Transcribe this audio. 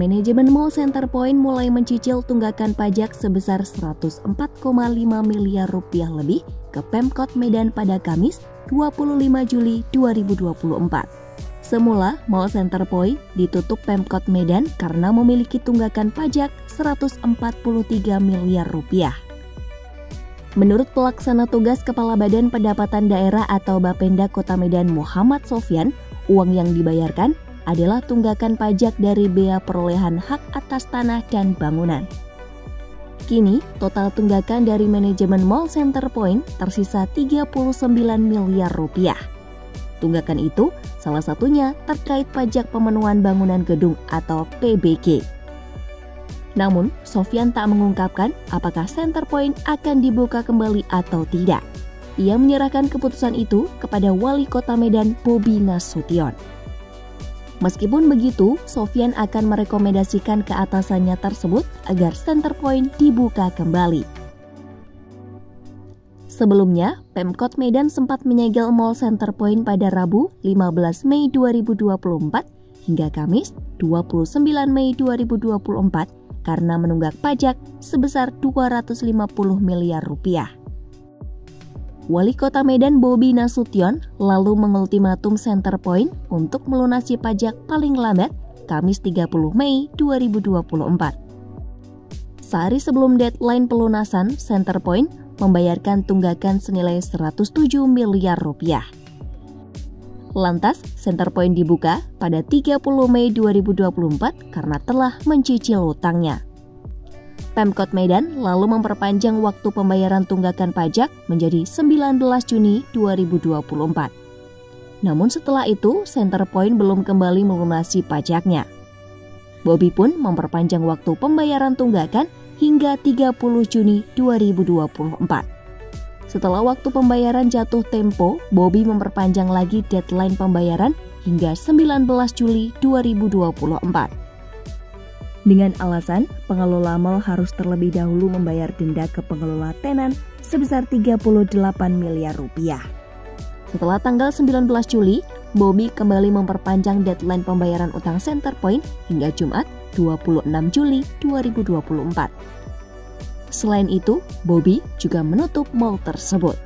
manajemen Mall Center Point mulai mencicil tunggakan pajak sebesar 104,5 miliar rupiah lebih ke Pemkot Medan pada Kamis 25 Juli 2024. Semula, Mall Center Point ditutup Pemkot Medan karena memiliki tunggakan pajak 143 miliar rupiah. Menurut pelaksana tugas Kepala Badan Pendapatan Daerah atau Bapenda Kota Medan Muhammad Sofyan, uang yang dibayarkan adalah tunggakan pajak dari bea perolehan hak atas tanah dan bangunan. Kini, total tunggakan dari manajemen Mall Center Point tersisa 39 miliar rupiah. Tunggakan itu salah satunya terkait pajak pemenuhan bangunan gedung atau PBG. Namun, Sofian tak mengungkapkan apakah Center Point akan dibuka kembali atau tidak. Ia menyerahkan keputusan itu kepada Wali Kota Medan Bobi Nasution. Meskipun begitu, Sofian akan merekomendasikan ke atasannya tersebut agar center point dibuka kembali. Sebelumnya, Pemkot Medan sempat menyegel Mall Center Point pada Rabu 15 Mei 2024 hingga Kamis 29 Mei 2024 karena menunggak pajak sebesar 250 miliar rupiah. Wali Kota Medan Bobi Nasution lalu mengultimatum Center Point untuk melunasi pajak paling lambat Kamis 30 Mei 2024. Sehari sebelum deadline pelunasan, Center Point membayarkan tunggakan senilai 107 miliar rupiah. Lantas, Center Point dibuka pada 30 Mei 2024 karena telah mencicil utangnya. Pemkot Medan lalu memperpanjang waktu pembayaran tunggakan pajak menjadi 19 Juni 2024. Namun setelah itu, Center Point belum kembali melunasi pajaknya. Bobby pun memperpanjang waktu pembayaran tunggakan hingga 30 Juni 2024. Setelah waktu pembayaran jatuh tempo, Bobby memperpanjang lagi deadline pembayaran hingga 19 Juli 2024 dengan alasan pengelola mal harus terlebih dahulu membayar denda ke pengelola tenan sebesar 38 miliar rupiah. Setelah tanggal 19 Juli, Bobby kembali memperpanjang deadline pembayaran utang Center Point hingga Jumat 26 Juli 2024. Selain itu, Bobby juga menutup mal tersebut.